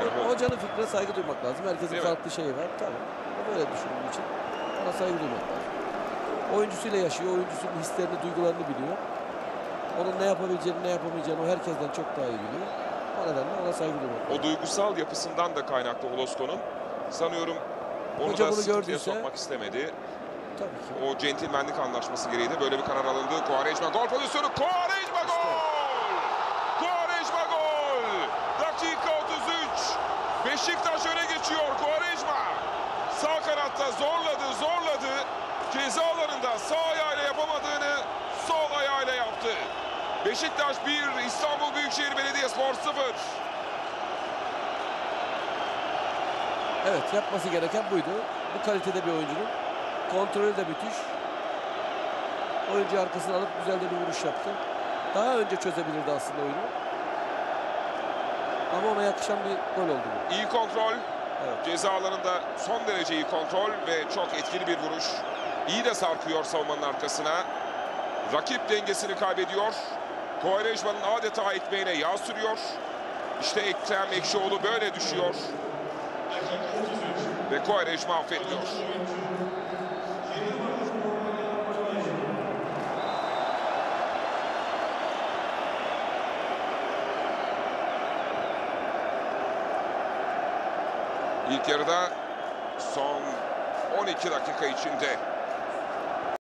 Yani Hocanın fikrine saygı duymak lazım. Herkesin Değil mi? farklı şeyi var. Tamam. Böyle düşündüğü için ona saygı duymak lazım. Oyuncusuyla yaşıyor. Oyuncusunun hislerini, duygularını biliyor. Onun ne yapabileceğini, ne yapamayacağını o herkesten çok daha iyi biliyor. O nedenle ona saygı duymak lazım. o duygusal yapısından da kaynaklı Holosko'nun. Sanıyorum onu Hoca da bunu gördüyse- sokmak istemedi. Tabii ki. O centilmenlik anlaşması gereği de böyle bir karar alındı. Quaresma gol pozisyonu. Quaresma gol! Quaresma gol! Dakika 33. Beşiktaş öne geçiyor Quaresma. Sağ kanatta zorladı, zorladı. Ceza alanında sağ ayağıyla yapamadığını sol ayağıyla yaptı. Beşiktaş 1, İstanbul Büyükşehir Belediyespor 0. Evet yapması gereken buydu. Bu kalitede bir oyuncunun. Kontrolü de müthiş. Oyuncu arkasını alıp güzel de bir vuruş yaptı. Daha önce çözebilirdi aslında oyunu. Ama ona yakışan bir gol oldu bu. İyi kontrol. Evet. Ceza alanında son derece iyi kontrol ve çok etkili bir vuruş. İyi de sarkıyor savunmanın arkasına. Rakip dengesini kaybediyor. Kovarejman'ın adeta ekmeğine yağ sürüyor. İşte Ekrem Ekşioğlu böyle düşüyor. Ve Kovarejma affetmiyor. İlk yarıda son 12 dakika içinde